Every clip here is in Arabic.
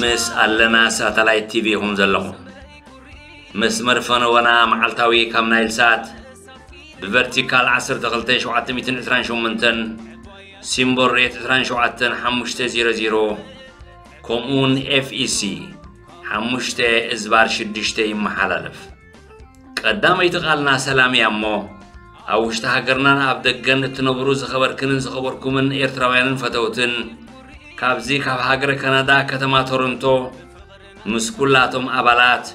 ምስ ኣለና ሳተላይት ቲቪ ኢኹም ዘለኹም ምስ መርፈነወና መዓልታዊ ካብ ናይልሳት ብቨርቲካል 12728 ሲምቦል ሬት 27500 ከምኡውን ኤፍኢሲ 5 እዝባር 6 ይመሓላለፍ ቀዳመይቲ ቓልና ሰላም እያ እሞ ኣብ ውሽጢ ሃገርናን ኣብ ደገን እትነብሩ ዝኸበርክንን ዝኸበርኩምን ኤርትራውያንን ፈተውትን ካብዚ ካብ ሃገረ ካናዳ ከተማ ቶሮንቶ ምስ ኩላቶም ኣባላት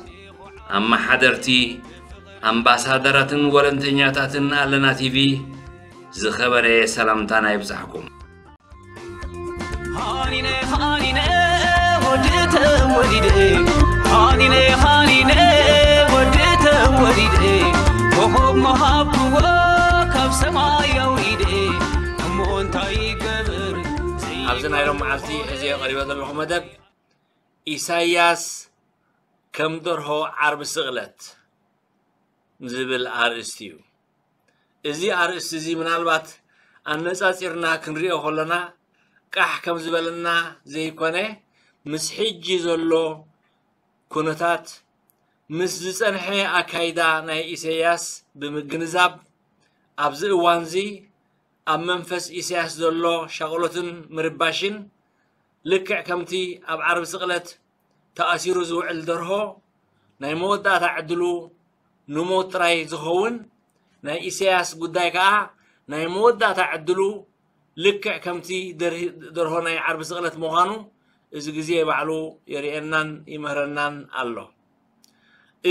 ኣመሓደርቲ ኣምባሳደራትን ወለንተኛታትን ኣለና ቲቪ ዝኸበረ ሰላምታ ናይ ብዛሕኩም ሃኒነ ሃኒነ ወዲ ተወሊደ መሃብዎ ካብ ሰማይ እብዚ ናይ ሎም መዓልቲ እዚ ቐሪበ ዘለኹ መደብ ኢሳይያስ ከም ደርሆ ዓርቢ ስቕለት ዝብል ኣርእስቲ እዩ እዚ ኣርእስቲ እዚ ምናልባት ኣነፃፂርና ክንሪኦ ከለና ቃሕ ከምዝበለና ዘይኮነ ምስ ሕጂ ዘሎ ኩነታት ምስ ዝፀንሐ ኣካይዳ ናይ ኢሳይያስ ብምግንዛብ ኣብዚ እዋን ዚ ኣብ መንፈስ ኢሳያስ ዘሎ ሸቕሎትን ምርባሽን ልክዕ ከምቲ ኣብ ዓርብ ስቕለት ተኣሲሩ ዝውዕል ደርሆ ናይ መወዳእታ ዕድሉ ንሞት ጥራይ ዝኸውን ናይ ኢሳያስ ጉዳይ ከዓ ናይ መወዳእታ ዕድሉ ልክዕ ከምቲ ደርሆ ናይ ዓርቢ ስቕለት ምዃኑ እዚ ግዜ ባዕሉ የርእየናን ይምህረናን ኣሎ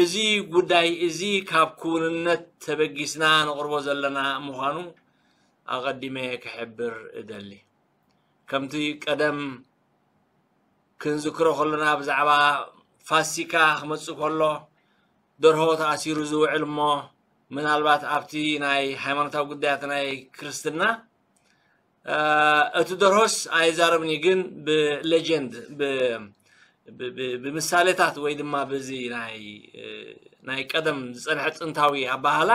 እዚ ጉዳይ እዚ ካብ ክውንነት ተበጊስና ንቕርቦ ዘለና ምዃኑ ኣቐዲመ ክሕብር እደሊ ከምቲ ቀደም ክንዝክሮ ከሎና ብዛዕባ ፋሲካ ክመፅእ ከሎ ደርሆ ተኣሲሩ ዝውዕል እሞ ምናልባት ኣብቲ ናይ ሃይማኖታዊ ጉዳያት ናይ ክርስትና እቲ ደርሆስ ኣይዛረብኒ ግን ብሌጀንድ ብምሳሌታት ወይ ድማ ብዚ ናይ ቀደም ዝፀንሐ ጥንታዊ ኣባህላ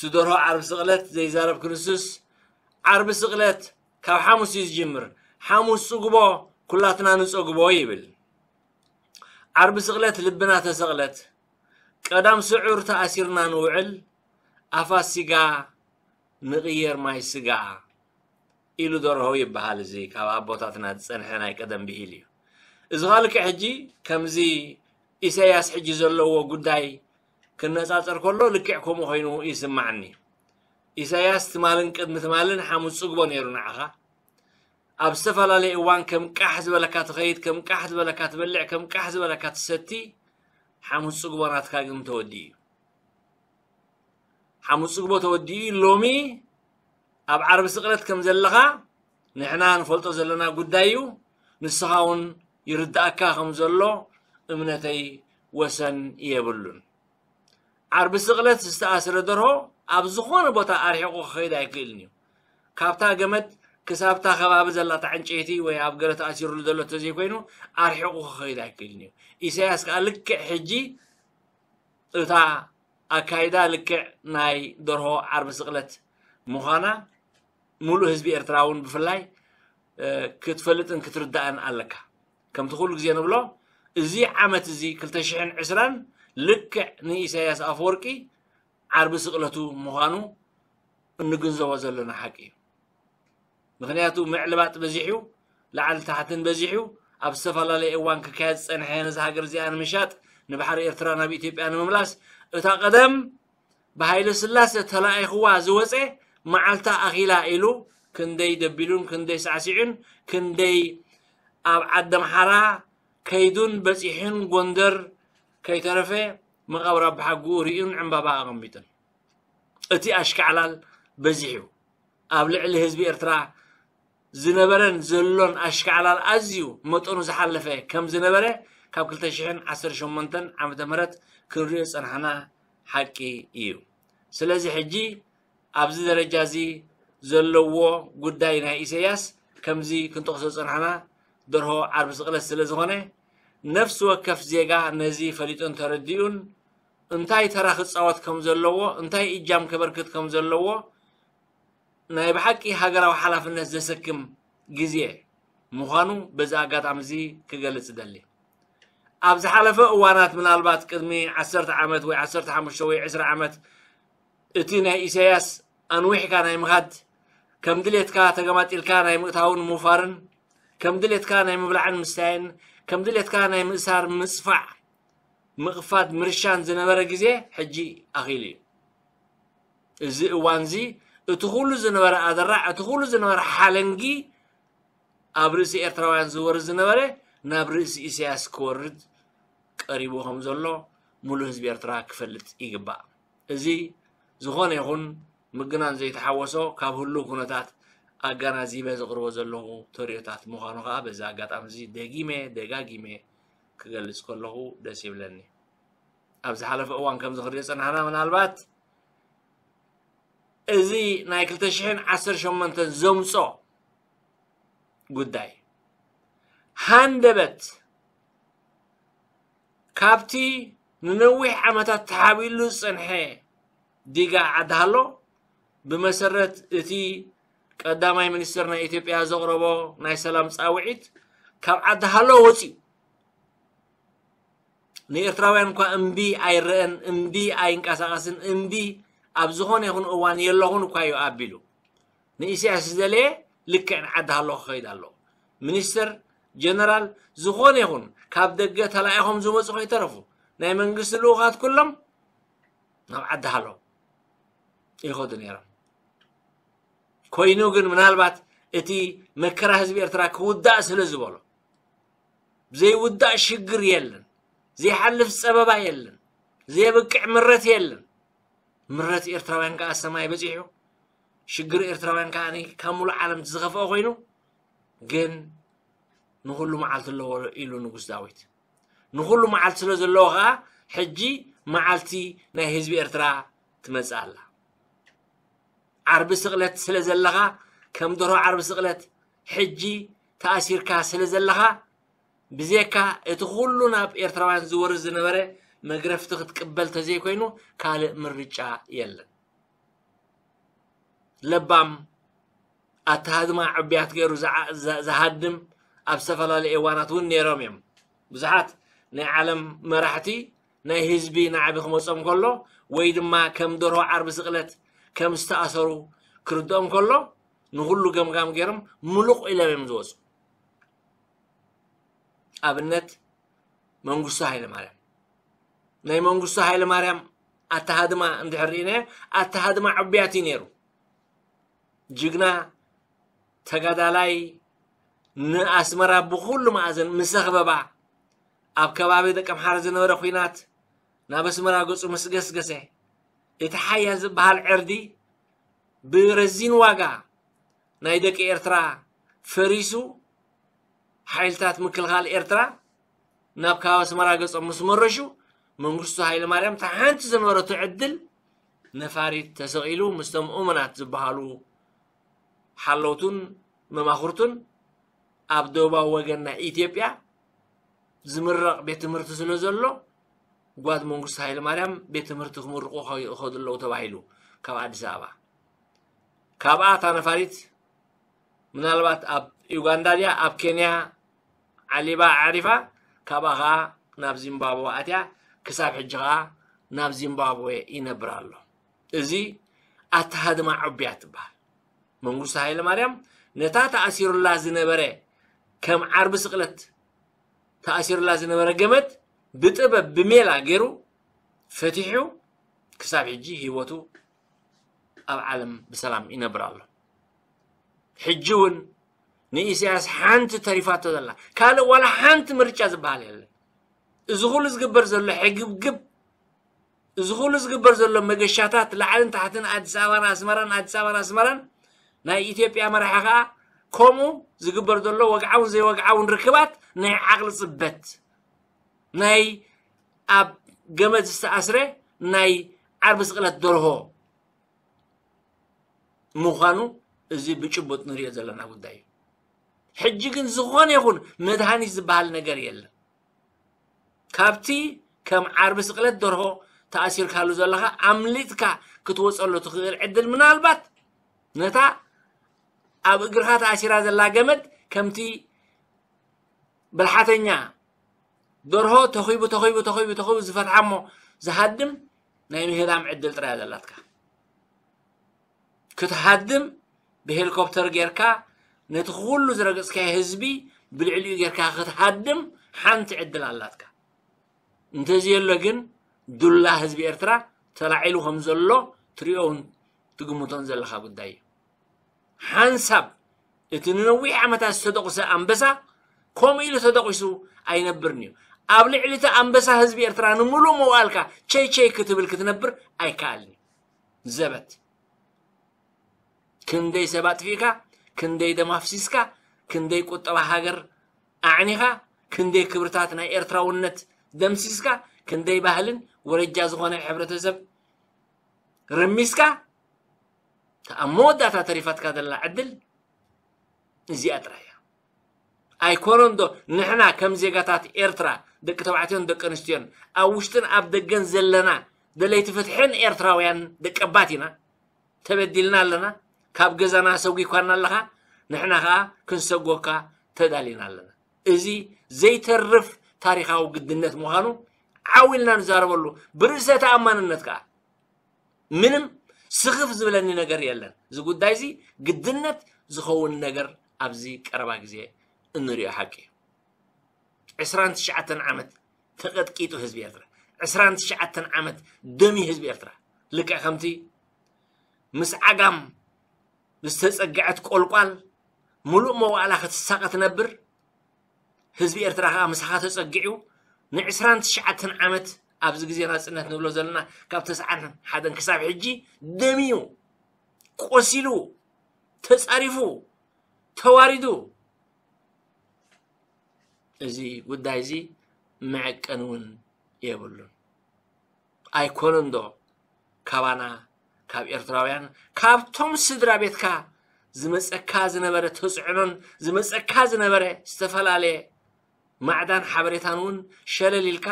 ትደርሆ ዓርቢ ስቕለት ዘይዛረብ ክርስቶስ ዓርቢ ስቕለት ካብ ሓሙስ እዩ ዝጅምር ሓሙስ ፅጉቦ ኩላትና ንፀጉቦ ይብል ዓርቢ ስቕለት ልብና ተሰቕለት ቀዳም ስዑር ተኣሲርና ንውዕል ኣፋት ስጋ ንቕየር ማይ ስጋ ኢሉ ደርሆ ይበሃል እዚ ካብ ኣቦታትና ዝፀንሐ ናይ ቀደም ብሂል እዩ እዚ ካልእ ሕጂ ከምዚ ኢሳያስ ሕጂ ዘለዎ ጉዳይ كنصاصر كله لكعكم خينو يسمعني إسياس تمالن قد متمالن حامد صقبو نيرو نعخا أب سفلا لي إوان كم كحز ولا كتغيد كم كحز ولا كتبلع كم كحز ولا كتستي حامد صقبو راتكا قم تودي حامد صقبو تودي لومي أب عرب سقلت كم زلغا نحنا نفلتو زلنا قدايو نسخاون يرد أكا خمزلو امنتي وسن يبلون إيه ዓርቢ ስቕለት ዝተኣስረ ደርሆ ኣብ ዝኾነ ቦታ ኣርሒቑ ክኸይድ ኣይክእልን እዩ ካብታ ገመድ ክሳብታ ከባቢ ዘላታ ዕንጨይቲ ወይ ኣብ ገለ ተኣሲሩሉ ዘሎ እንተዘይኮይኑ ኣርሒቑ ክኸይድ ኣይክእልን እዩ ኢሳያስ ከዓ ልክዕ ሕጂ እታ ኣካይዳ ልክዕ ናይ ደርሆ ዓርቢ ስቕለት ምዃና ሙሉእ ህዝቢ ኤርትራ እውን ብፍላይ ክትፈልጥን ክትርዳእን ኣለካ ከምቲ ኩሉ ግዜ ንብሎ እዚ ዓመት እዚ 220 لك نيسياس أفوركي عرب سقلتو مهانو نجنزو زلنا حكي مخنياتو معلبات بزيحو لعل تحتن بزيحو أب سفلا لإيوان ككادس أنحيان زهاجر زيان مشات نبحر إرترانا بيتيبي أنا مملاس قدم بهاي لسلاسة تلاقي خوا زوزي معلتا أخيلا إلو كندي دبلون كندي ساسعون كندي أب عدم حرا كيدون بزيحون قندر كيترفي مغبر بحقو ريئن عم بابا أغنبيتن اتي أشكعلال بزيحو أبلع الهزبي إرتراع زنبرن زلون أشكعلال أزيو متونو زحلفه كم زنبره كاب تشيحن عصر شمانتن عم دمرت كن كنريو أنحنا حقي إيو سلازي حجي أبزي درجازي زلوو قدائنا إيسياس كم زي كنتو خصوص أنحنا درهو عرب سقلس سلازغونه نفس وكف زيغا نزي فريت انتر الديون انتاي تراخص اوات كمزلوو انتاي اجام كبركت كمزلوو ناي بحكي هاقرا وحلاف الناس زسكم جزيه مخانو بزا قات عمزي كغلس ابز حلاف اوانات من البات كدمي عسرت عمت وي عسرت حمشو وي عسر عمت اتينا ايسياس انويح كان اي مغاد كم دليت كا تقامات الكان اي مقتاون مفارن كم دليت كان اي مبلعن مستاين كم دليت كان مسار مصفع مغفات مرشان زنبرة جزي حجي أخيلي زي وانزي اتخولو زنبرة أدرع اتخولو زنبرة حالنجي أبرسي إرتراوان زور زنبرة نابرسي إسياس كورد قريبو خمزلو ملو هزب إرترا كفلت إيقبا زي زخون يخون مقنان زي تحوصو كابهلو كونتات ኣጋናዚበ ዘቕርቦ ዘለኹ ተሪኦታት ምዃኑ ከዓ በዚ ኣጋጣሚ እዚ ደጊመ ደጋጊመ ክገልጽ ከለኹ ደስ ይብለኒ ኣብ ዝሓለፈ እዋን ከምዚ ክሪኦ ፀናሕና ምናልባት እዚ ናይ 218 ዘምፆ ጉዳይ ሃንደበት ካብቲ ንነዊሕ ዓመታት ተሓቢሉ ዝፀንሐ ዲጋ ዓድሃሎ ብመሰረት እቲ ቀዳማይ ሚኒስትር ናይ ኢትዮጵያ ዘቕረቦ ናይ ሰላም ፃውዒት ካብ ዓዲ ሃሎ ወፂኡ ንኤርትራውያን እኳ እምቢ ኣይረአን እምቢ ኣይንቀሳቀስን እምቢ ኣብ ዝኾነ ይኹን እዋን የለኹን እኳ እዩ ኣቢሉ ንእስያስ ዝደለየ ልክዕ ንዓዲ ሃሎ ክኸይድ ኣሎ ሚኒስትር ጀነራል ዝኾነ ይኹን ካብ ደገ ተላኢኹም ዝመፁ ከይተረፉ ናይ መንግስቲ ልኡኻት ኩሎም ናብ ዓዲ ሃሎ ይኸዱ ነይሮም كوينو جن من هالبات اتي مكره هزبي ارتراك ودا اسلز بولو زي ودا شقر يلن زي حلف سببا يلن زي بكع مرت يلن مرت ارتراوين كا السماي بزيحو شقر ارتراوين كاني كامل عالم تزغف اخوينو جن نقول ما عالت الله ولا إلو نقص داويت نقول ما عالت الله حجي ما نهزبي ارترا تمزع الله ዓርቢ ስቕለት ስለ ዘለኻ ከም ደርሆ ዓርቢ ስቕለት ሕጂ ተኣሲርካ ስለ ዘለኻ ብዜካ እቲ ኩሉ ናብ ኤርትራውያን ዝወርድ ዝነበረ መግረፍቲ ክትቅበል ተዘይኮይኑ ካልእ ምርጫ የለን ለባም ኣተሃድማ ዕብያት ገይሩ ዝሃድም ኣብ ዝተፈላለየ እዋናት እውን ነይሮም እዮም ብዙሓት ናይ ዓለም መራሕቲ ናይ ህዝቢ ንዓቢ ክመፆም ከሎ ወይ ድማ ከም ደርሆ ዓርቢ ስቕለት ከም ዝተኣሰሩ ክርድኦም ከሎ ንኩሉ ገምጋም ገይሮም ምሉቕ ኢሎም እዮም ዝወፁ ኣብነት መንግስቱ ሃይለማርያም ናይ መንግስቱ ሃይለማርያም ኣተሃድማ እንድሕር ርኢነ ኣተሃድማ ዕብያት እዩ ነይሩ ጅግና ተጋዳላይ ንኣስመራ ብኩሉ ማእዘን ምሰኽበባ ኣብ ከባቢ ደቂ ኣምሓረ ዝነበረ ኩናት ናብ ኣስመራ ገፁ ምስ እቲ ሓያል ዝበሃል ዕርዲ ብረዚን ዋጋ ናይ ደቂ ኤርትራ ፈሪሱ ሓይልታት ምክልኻል ኤርትራ ናብ ከባቢ ኣስመራ ገጾም ምስ መረሹ መንግስቱ ሃይለማርያም እታ ሓንቲ ዝነበረቶ ዕድል ነፋሪት ተሰቂሉ ምስቶም እሙናት ዝበሃሉ ሓለውቱን መማኽርቱን ኣብ ደቡባዊ ወገን ናይ ኢትዮጵያ ዝምረቕ ቤት ትምህርቲ ስለ ዘሎ ጓድ መንግስቲ ኃይለ ማርያም ቤት ትምህርቲ ክምርቁ ክኸዱ ኣለዉ ተባሂሉ ካብ ኣዲስ ኣበባ ካብኣ እታ ነፋሪት ምናልባት ኣብ ዩጋንዳ ድያ ኣብ ኬንያ ዓሊባ ዓሪፋ ካብኣ ከዓ ናብ ዚምባብዌ ኣትያ ክሳብ ሕጂ ከዓ ናብ ዚምባብዌ ይነብር ኣሎ እዚ ኣተሃድማ ዑብያ ትበሃል መንግስቱ ሃይለ ማርያም ነታ ተኣሲሩላ ዝነበረ ከም ዓርቢ ስቕለት ተኣሲሩላ ዝነበረ ገመድ بطبب بميلا غيرو فتحو كساب حجي هيوتو اب عالم بسلام ينبرالو حجون نيسياس حانت تريفاتو دلا قال ولا حانت مرجا زبال يله ازغول زغبر زله حجبجب ازغول زغبر زله مغشاتات لعلن تحتن ادس ابان اسمران ادس ابان اسمران ናይ ኢትዮጵያ መራሒ ከዓ ከምኡ ዝግበር ዘሎ ወግዓውን ዘይወግዓውን ርክባት ናይ ዓቕሊ ፅበት ናይ ኣብ ገመድ ዝተኣስረ ናይ ዓርቢ ስቕለት ደርሆ ምዃኑ እዚ ብጭቡጥ ንሪኦ ዘለና ጉዳይ እዩ ሕጂ ግን ዝኾነ ይኹን መድሃኒት ዝበሃል ነገር የለን ካብቲ ከም ዓርቢ ስቕለት ደርሆ ተኣሲርካሉ ዘለካ ኣምሊጥካ ክትወፀሉ ትኽእል ዕድል ምናልባት ነታ ኣብ እግርካ ተኣሲራ ዘላ ገመድ ከምቲ ብልሓተኛ ደርሆ ተኺቡ ተኺቡ ተኺቡ ተኺቡ ዝፈትሓሞ ዝሃድም ናይ ምህላም ዕድል ጥራይ ዘለትካ ክትሃድም ብሄሊኮፕተር ጌርካ ነቲ ኩሉ ዝረገፅካይ ህዝቢ ብልዕሊኡ ጌርካ ክትሃድም ሓንቲ ዕድል ኣላትካ እንተዘየሎ ግን ዱላ ህዝቢ ኤርትራ ተላዒሉ ከም ዘሎ ትሪኦን ትግምቶን ዘለካ ጉዳይ እዩ ሓንሳብ እቲ ንነዊሕ ዓመታት ዝተጠቑሰ ኣንበሳ ከምኡ ኢሉ ተጠቂሱ ኣይነብርን እዩ ኣብ ልዕሊ እቲ ኣንበሳ ህዝቢ ኤርትራ ንምሉእ መዋልካ ቸይቸይ ክትብል ክትነብር ኣይከኣልኒ ዘበት ክንደይ ሰብ ኣጥፊእካ ክንደይ ደም ኣፍሲስካ ክንደይ ቁጠባ ሃገር ኣዕኒኻ ክንደይ ክብርታት ናይ ኤርትራውነት ደምሲስካ ክንደይ ባህልን ወረጃ ዝኾነ ሕብረተሰብ ረሚስካ ኣብ መወዳእታ ተሪፋትካ ዘለና ዕድል እዚኣ ጥራሕ እያ ኣይኮነን ዶ ንሕና ከም ዜጋታት ኤርትራ ደቂ ተባዕትዮን ደቂ ኣንስትዮን ኣብ ውሽጥን ኣብ ደገን ዘለና ደለይቲ ፍትሕን ኤርትራውያን ደቂ ኣባት ኢና ተበዲልና ኣለና ካብ ገዛና ሰጉ ይኳና ኣለካ ንሕና ከዓ ክንሰጎካ ተዳሊና ኣለና እዚ ዘይተርፍ ታሪካዊ ግድነት ምዃኑ ዓዊልና ንዛረበሉ ብርእሰ ተኣማንነት ከዓ ምንም ስኽፍ ዝብለኒ ነገር የለን እዚ ጉዳይ እዚ ግድነት ዝኸውን ነገር ኣብዚ ቀረባ ግዜ እንሪኦ ሓቂ እዩ عسران تشعتن عمد تقدكيتو هزب يرترا عسران تشعتن عمد دمي هزب يرترا لك خمتي مس عقام زتፀግዐት ቆልቋል ሙሉእ መዋእላ ክትሳቐ ትነብር ህዝቢ ኤርትራ ከዓ ምስኻ ተፀጊዑ ን29 ዓመት ኣብዚ ግዜ ናፅነት ንብሎ ዘለና ካብ ተስዓን ሓደን ክሳብ ሕጂ ደሚዩ ቆሲሉ ተፃሪፉ ተዋሪዱ እዚ ጉዳይ እዚ ምዕቀን እውን የብሉን ኣይኮነን ዶ ካባና ካብ ኤርትራውያን ካብቶም ስድራ ቤትካ ዝመፀካ ዝነበረ ተፅዕኖን ዝመፀካ ዝነበረ ዝተፈላለየ ማዕዳን ሓበሬታን እውን ሸለሊልካ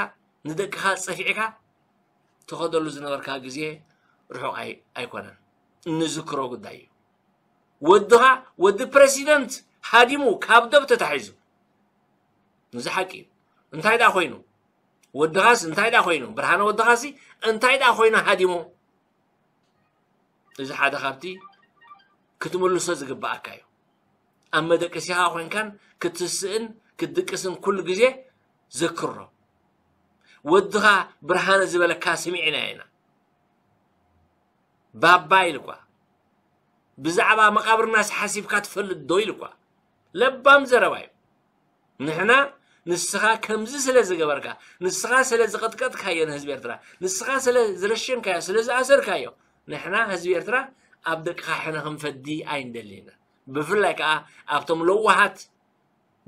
ንደቅኻ ፀፊዕካ ትኸደሉ ዝነበርካ ግዜ ርሑቕ ኣይኮነን እንዝክሮ ጉዳይ እዩ ወድኻ ወዲ ፕሬሲደንት ሃዲሙ ካብ ደብ ተታሒዙ نزي حقي انتاي دا خوينو ودغاس انتاي دا خوينو برهانه ودغاسي انتاي دا خوينو هاديمو نزي حادا خابتي كتملو سازق باقايو اما دكسي ها خوين كان كتسئن كتدكسن كل جزيه ذكره ودغا برهانه زبالة كاسمي اينا باب بايلكوا بزعبا مقابر ناس كاتفل فلد دويلكوا لبام زروايو نحنا ንስኻ ከምዚ ስለ ዝገበርካ ንስኻ ስለ ዝቐጥቀጥካዮ ንህዝቢ ኤርትራ ንስኻ ስለ ዝረሸንካዮ ስለ ዝኣሰርካዮ ንሕና ህዝቢ ኤርትራ ኣብ ደቅኻ ሕነ ክንፈዲ ኣይንደልየና ብፍላይ ከዓ ኣብቶም ለዋሃት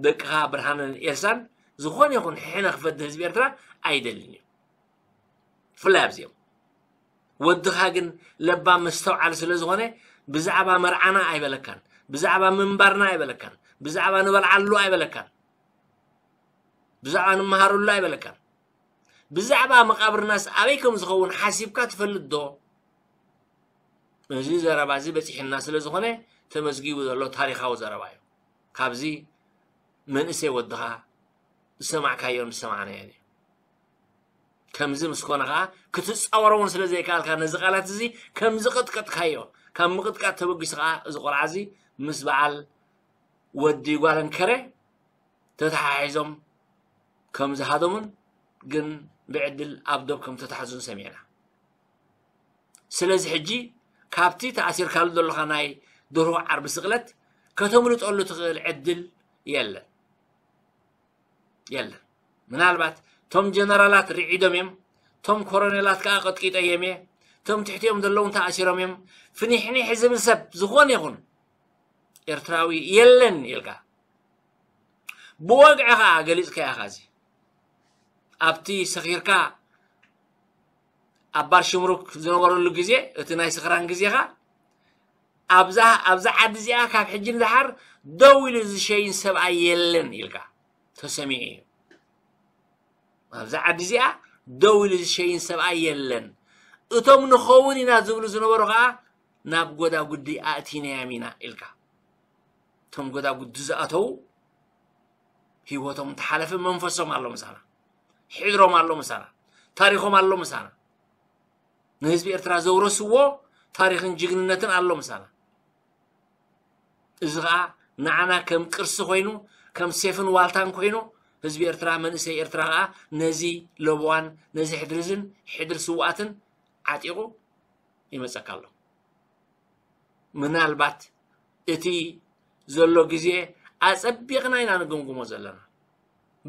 ደቅኻ ብርሃንን ኤልሳን ዝኾነ ይኹን ሕነ ክፈዲ ህዝቢ ኤርትራ ኣይደልን እዩ ብፍላይ ኣብዚኦም ወድኻ ግን ለባ መስተውዓል ስለ ዝኾነ ብዛዕባ መርዓና ኣይበለካን ብዛዕባ ምንባርና ኣይበለካን ብዛዕባ ንበልዓሉ ኣይበለካን بزعان مهارو اللاي بلكا بزعبا مقابر ناس عليكم زخون حاسبك تفلد دو مزي زربازي بسيح الناس اللي زخونه تمزقي ودلو تاريخاو زربايو كابزي من اسي ودها سمع كايون سمعنا يعني كم زي مسكونا خا كتس اورون سلزي كالكا نزغالات زي كم زغط كت كايو كم مغط كات تبقس خا زغر عزي مسبعال ودي قوالن كره تتحايزم ከም ዝሃቦምን ግን ብዕድል ኣብ ዶብ ከም ተተሓዙን ሰሚዕና ስለዚ ሕጂ ካብቲ ተኣሲርካሉ ዘለኻ ናይ ደርሆ ዓርቢ ስቕለት ከተምልጠሉ ትኽእል ዕድል የለን የለን ምናልባት ቶም ጀነራላት ርዒዶም እዮም ቶም ኮሎኔላት ከዓ ቀጥቂጠዮም እየ ቶም ትሕቲኦም ዘለውን ተኣሲሮም እዮም ፍኒሕኒሕ ዝብል ሰብ ዝኾነ ይኹን ኤርትራዊ የለን ኢልካ ብወግዒ ከዓ ገሊፅካ ኢኻ እዚ ኣብቲ ሰኺርካ ኣብ ባር ሽምሩክ ዝነበረሉ ግዜ እቲ ናይ ስኽራን ግዜኻ ኣብዛ ዓዲ እዚኣ ካብ ሕጂ ንድሓር ደው ኢሉ ዝሸይን ሰብኣይ የለን ኢልካ ተሰሚዑ እዩ ኣብዛ ዓዲ እዚኣ ደው ኢሉ ዝሸይን ሰብኣይ የለን እቶም ንኸውን ኢና ዝብሉ ዝነበሩ ከዓ ናብ ጎዳጉዲ ኣእቲናያም ኢና ኢልካ እቶም ጎዳጉዲ ዝኣተው ሂወቶም እንተሓለፈ መንፈሶም ኣሎ ምሳና ሒድሮም ኣሎ ምሳና ታሪኾም ኣሎ ምሳና ንህዝቢ ኤርትራ ዘውረስዎ ታሪክን ጅግንነትን ኣሎ ምሳና እዚ ከዓ ንዓና ከም ቅርሲ ኮይኑ ከም ሴፍን ዋልታን ኮይኑ ህዝቢ ኤርትራ መንእሰይ ኤርትራ ከዓ ነዚ ለብዋን ነዚ ሕድርዝን ሕድር ስዋኣትን ዓጢቑ ይመፀካ ኣሎ ምናልባት እቲ ዘሎ ግዜ ኣፀቢቕና ኢና ንግምግሞ ዘለና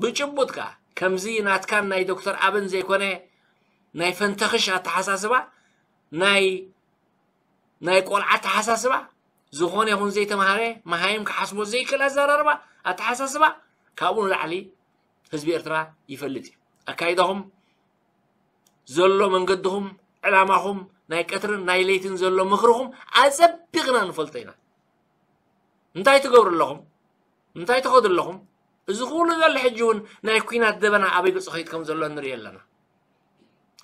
ብጭቡጥ ከዓ كم كمزي كان ناي دكتور ابن زي كوني ناي فنتخش اتحساسبا ناي ناي قول اتحساسبا زخوني هون زي تمهاري مهايم كحسمو زي كلا زراربا اتحساسبا كابون لعلي هزبي ارترا يفلدي اكايدهم زلو من قدهم علامهم ناي كتر ناي ليتن زلو مخرهم ازبقنا نفلتينا انتاي تقول لهم انتاي تخدر لهم እዚ ኩሉ ዘሎ ሕጂ እውን ናይ ኩናት ደበና ኣበይ ገፁ ከይድ ከም ዘሎ ንሪኢ ኣለና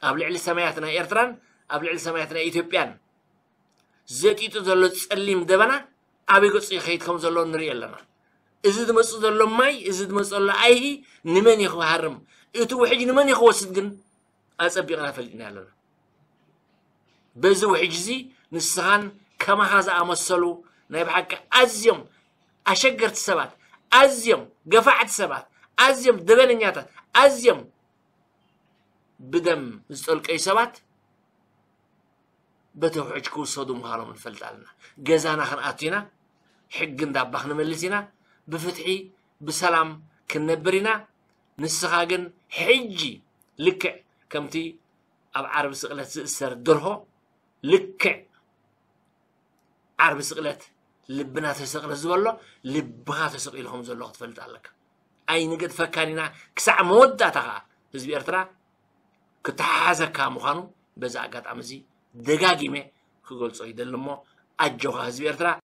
ኣብ ልዕሊ ሰማያት ናይ ኤርትራን ኣብ ልዕሊ ሰማያት ናይ ኢትዮጵያን ዘጢጡ ዘሎ ፀሊም ደበና ኣበይ ገፁ ይኸይድ ከም ዘሎ ንሪኢ ኣለና እዚ ዝመፅእ ዘሎ ማይ እዚ ዝመፅእ ዘሎ ኣይሂ ንመን ይክባሃርም እቲ ውሕጅ ንመን ይክወስድ ግን ኣፀቢቕና ፈሊጥና ኣለና በዚ ውሕጅ እዚ ንስኻን ከመሃ ዝኣመሰሉ ናይ ብሓቂ ኣዝዮም ኣሸገርቲ ሰባት أزيم قفعت سبات أزيم دبل نياتا أزيم بدم زولك أي سبات بتوحجكو صدوم هالوم الفلت علينا جزانا خن أتينا حق دابخنا ملتينا بفتحي بسلام كنبرينا نسخاقن حجي لك كمتي أب عرب سقلت سر درهو لك عرب سقلت لبنا تسقل زبالة لبها تسقل هم زلوغ تفلت عليك أي نقد فكارينا كسع مودة تغا هزبي أرترا كتحازة كامخانو بزاقات عمزي دقاقيمي خقول صعيد اللمو أجوها هزبي أرترا